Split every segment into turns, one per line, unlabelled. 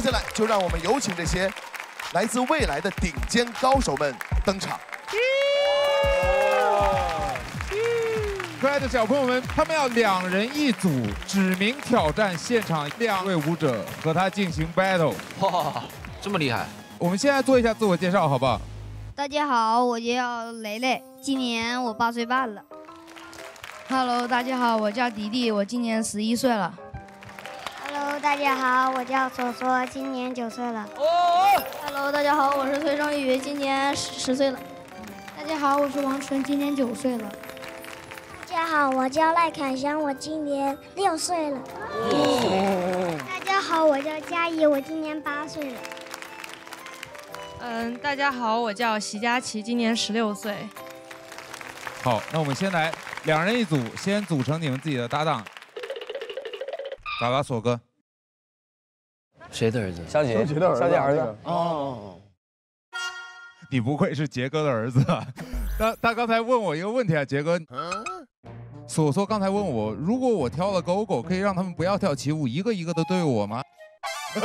接下来就让我们有请这些来自未来的顶尖高手们登场。
可爱的小朋友们，他们要两人一组，指名挑战现场两位舞者，和他进行 battle。
哇，这么厉害！
我们现在做一下自我介绍，好不好？
大家好，我叫雷雷，今年我八岁半了。
Hello，大家好，我叫迪迪，我今年十一岁了。
大家好，我叫索索，今年九岁了。
哦。Hello，大家好，我是崔胜宇，今年十十岁了。
大家好，我是王纯，今年九岁了。大家好，我叫赖凯翔，我今年六岁了。大家好，我叫佳怡，我今年八岁了。
嗯，大家好，我叫席佳琪，今年十六岁。
好，那我们先来两人一组，先组成你们自己的搭档。嘎嘎索哥，
谁的儿子？
肖杰，
的儿子，
肖杰儿子。
哦，
你不愧是杰哥的儿子啊！他他刚才问我一个问题啊，杰哥，索索刚才问我，如果我挑了狗狗，可以让他们不要跳起舞，一个一个的对我吗？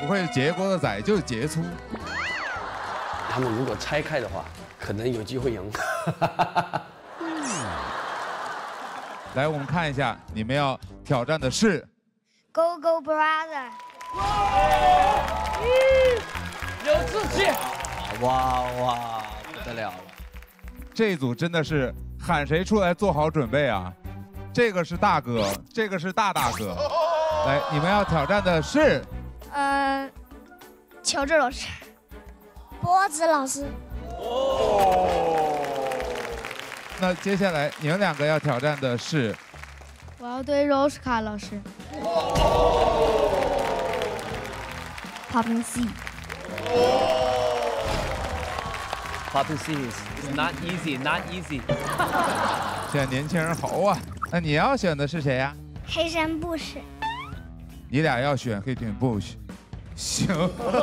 不愧是杰哥的仔，就是杰出。
他们如果拆开的话，可能有机会赢。
来，我们看一下，你们要挑战的是
Go Go Brother。
有志气！哇哇，不得了了！
这一组真的是喊谁出来做好准备啊！这个是大哥，这个是大大哥。来，你们要挑战的是，
呃，乔治老师，
波子老师。
那接下来你们两个要挑战的是，
我要对 Rose 卡老师。
Popping C。
Popping C is not easy, not easy。
现在年轻人好啊！那你要选的是谁呀、
黑山布什。
你俩要选黑犬 Bush。行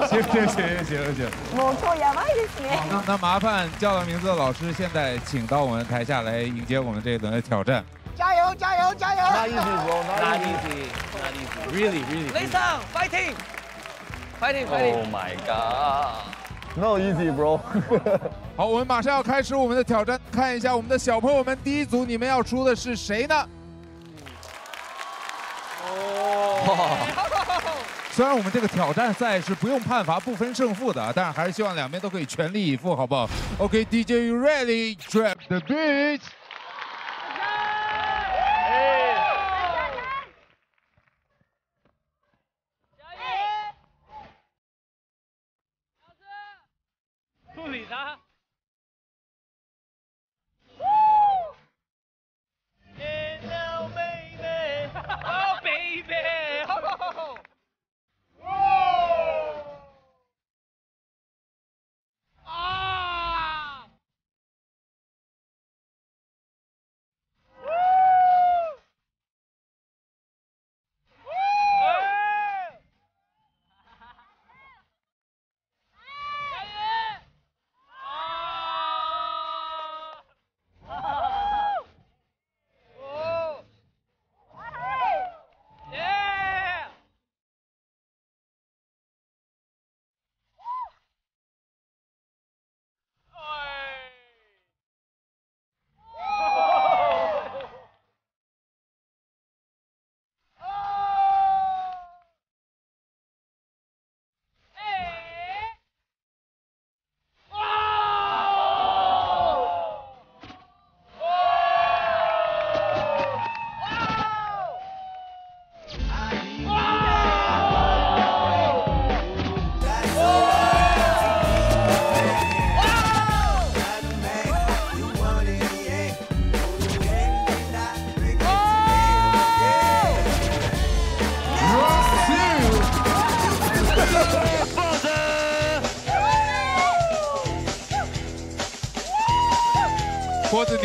行行行行行。
冇错，也慢一些。
那那麻烦叫到名字的老师，现在请到我们台下来迎接我们这一轮的挑战。
加油，加油，加油
Not easy, bro.
Not
Not easy.
easy, not easy. Really, really.
雷上，fighting, fighting, fighting.
Oh my god. No easy, bro.
好，我们马上要开始我们的挑战，看一下我们的小朋友们，第一组你们要出的是谁呢？虽然我们这个挑战赛是不用判罚、不分胜负的，但是还是希望两边都可以全力以赴，好不好？OK，DJ，you、ready？Drop the beat。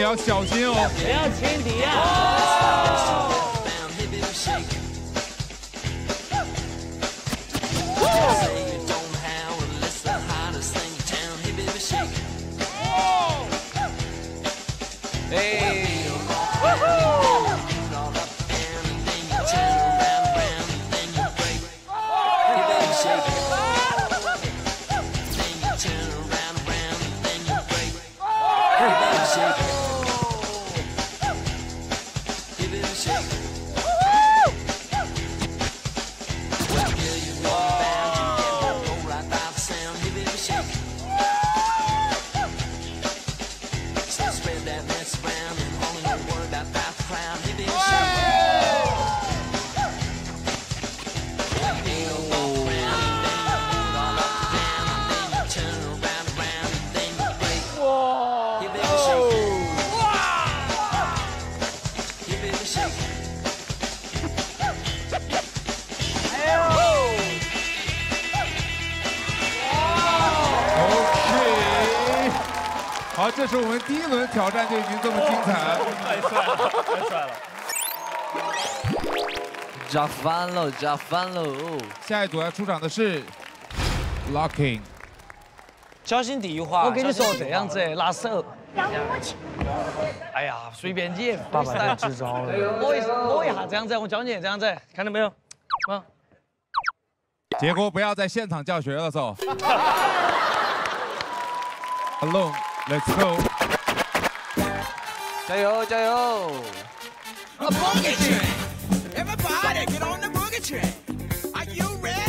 你要小心哦。
不要轻敌啊！
好，这是我们第一轮挑战就已经这么精彩了，
太帅了，太帅了。
加翻喽，加翻喽！
下一组要出场的是 Locking，
小心地滑。
我跟你说
这样子拿手。哎呀，随便你。
爸爸太支招了。
摸一摸一下，这样子，我教你这样子，看到没有？啊。
结果不要在现场教学了，so。Alone，let's go。
加油，加油！
A boogie train. Everybody get on the boogie train. Are you ready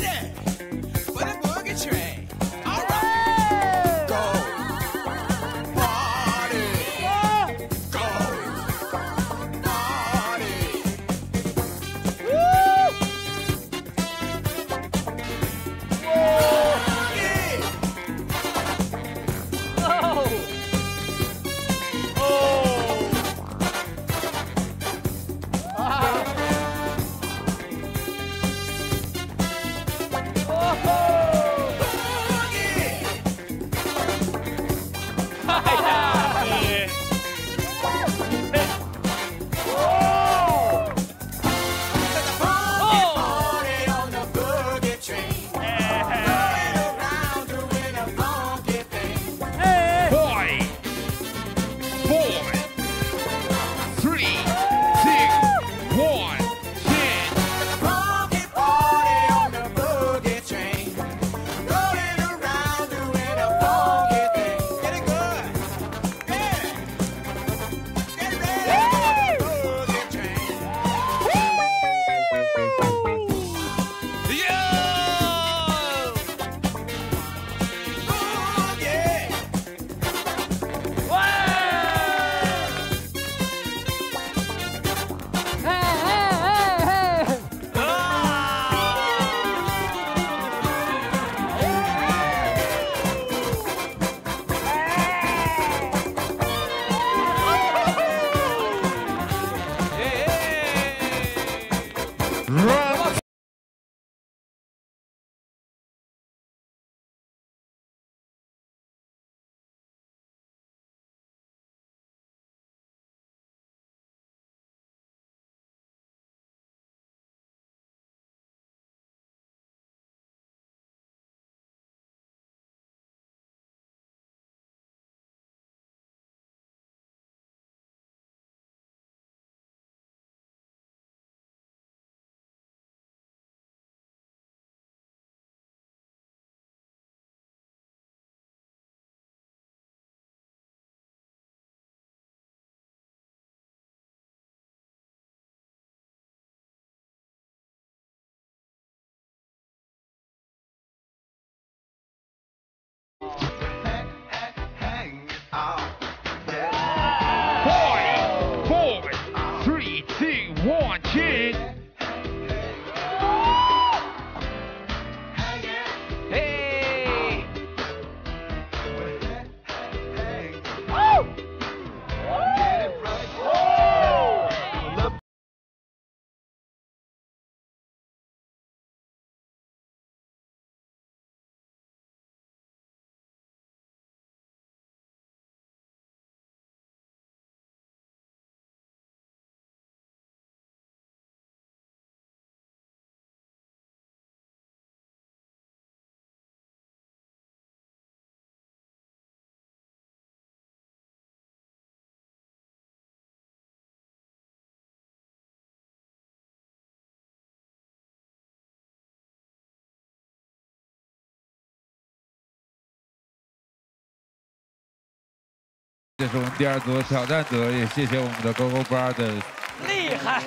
这是我们第二组挑战者，也谢谢我们的 Go Go Brothers。
厉害，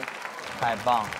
太棒了。